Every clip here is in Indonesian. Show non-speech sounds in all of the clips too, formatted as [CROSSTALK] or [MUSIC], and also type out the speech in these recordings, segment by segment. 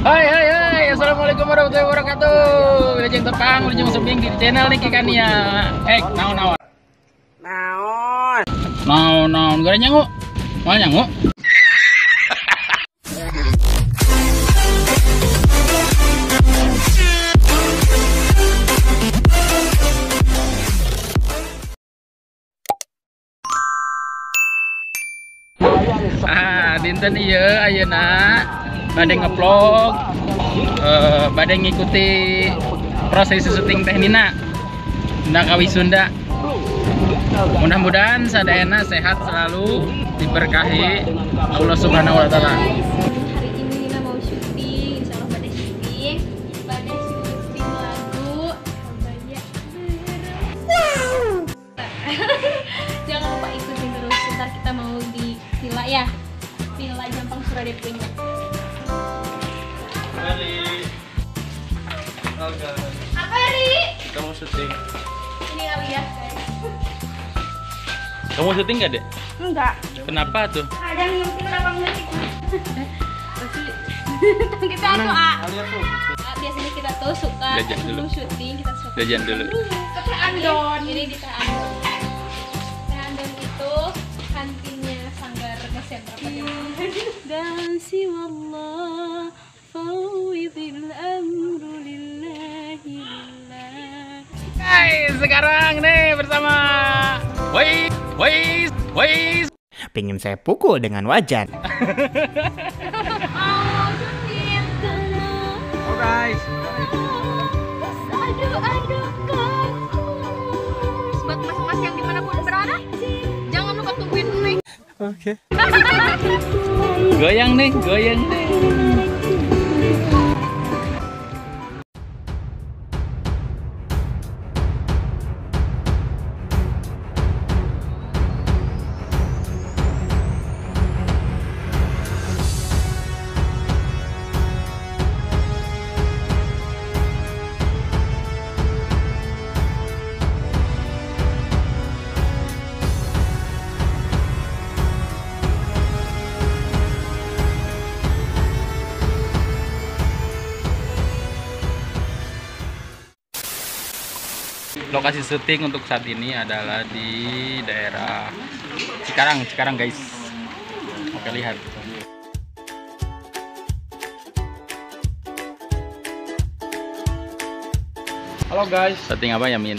Hai hai hai. Assalamualaikum warahmatullahi wabarakatuh. Wilujeng tepang, wilujeng subing di channel Niki Kania Eh, naon naon? Naon? Naon naon, gak ada nyangu Mau nyangu? Dinten iya ayeuna bade ngevlog eh bade ngikuti proses syuting teh nina Nda kawi Sunda. Mudah-mudahan sadayana sehat selalu diberkahi. Allah subhanahu wa ta'ala. Jangan lupa ikutin terus, kita mau ya Villa Jampang Surade punya Apa Ri? kamu syuting. Ini kali ya. Kamu syuting gak dek? Enggak. Kenapa tuh? Ada yang nyuting kenapa enggak [LAUGHS] kita tuh. Ah biasanya kita tuh suka Jajan dulu. syuting kita suka Jajan dulu. Teh Andon. Ini Teh Andon [LAUGHS] Dan siwallah fawidil amru lillahi lillah Hai, sekarang nih bersama Wais, Wais, Wais Pengen saya pukul dengan wajan. [LAUGHS] Neng goyang nih, goyang nih lokasi syuting untuk saat ini adalah di daerah Cikarang, Cikarang guys. Oke lihat. Halo guys. Syuting apa ya Min?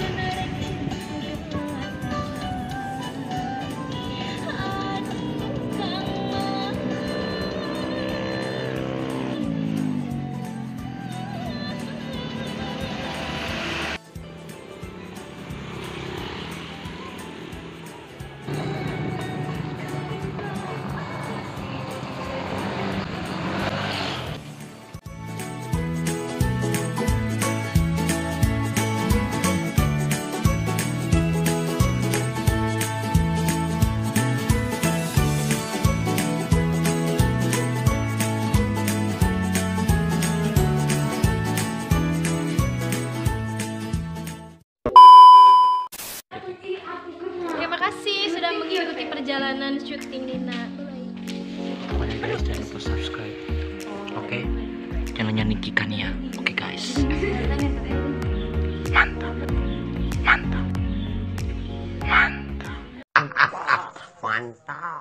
Perjalanan syuting Nina guys jangan lupa subscribe. Oke. Channelnya Niki Kania. Oke guys. Mantap. Mantap. Mantap. Mantap.